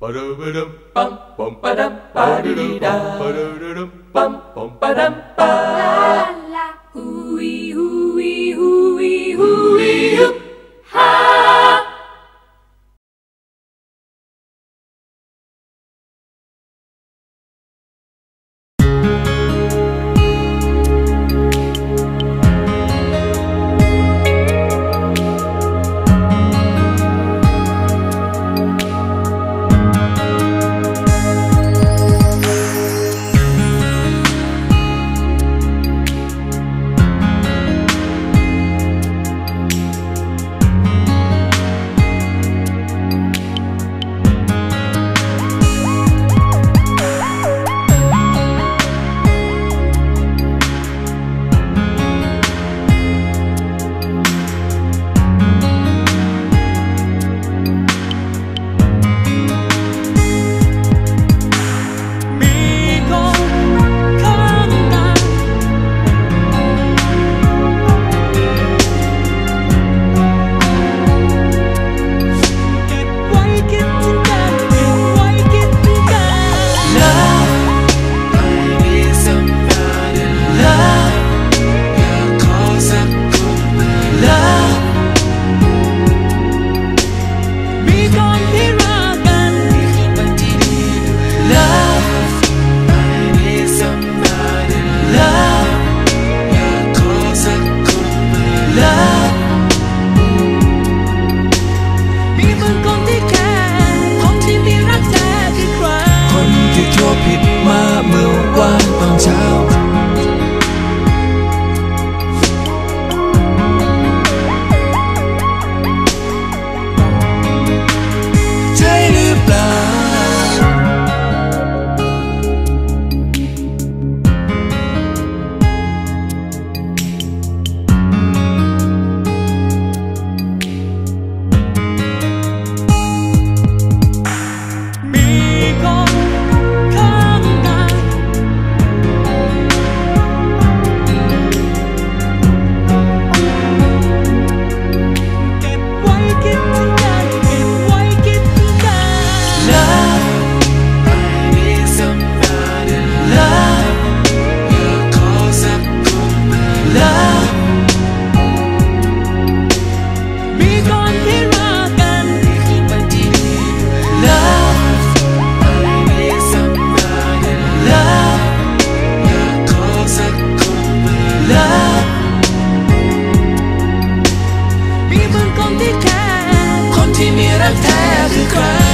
Ba-da-ba-dum, bum, somebody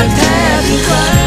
I've you cried?